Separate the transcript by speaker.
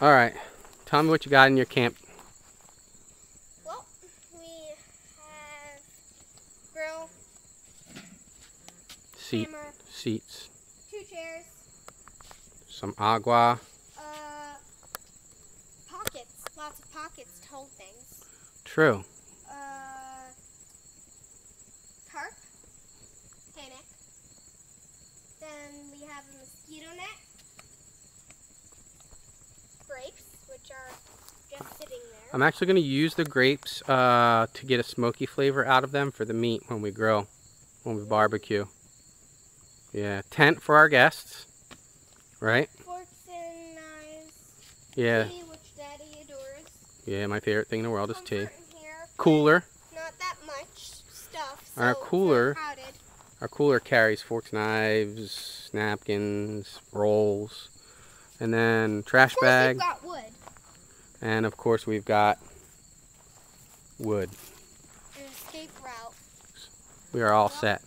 Speaker 1: All right. Tell me what you got in your camp.
Speaker 2: Well, we have grill,
Speaker 1: Seat,
Speaker 2: hammer,
Speaker 1: seats,
Speaker 2: two chairs,
Speaker 1: some agua.
Speaker 2: uh, pockets, lots of pockets to hold things.
Speaker 1: True.
Speaker 2: Uh, tarp, hammock. Then we have a mosquito net, grapes, which are just sitting there.
Speaker 1: I'm actually going to use the grapes uh, to get a smoky flavor out of them for the meat when we grill, when we barbecue. Yeah, tent for our guests, right?
Speaker 2: Forks and knives.
Speaker 1: Yeah,
Speaker 2: Tea, which Daddy adores.
Speaker 1: yeah. My favorite thing in the world is tea. Cooler.
Speaker 2: Not that much stuff. So
Speaker 1: Our cooler-. Our cooler carries forks, knives, napkins, rolls, and then trash bag,
Speaker 2: we've got wood.
Speaker 1: And of course we've got wood.
Speaker 2: An escape route.
Speaker 1: We are all set.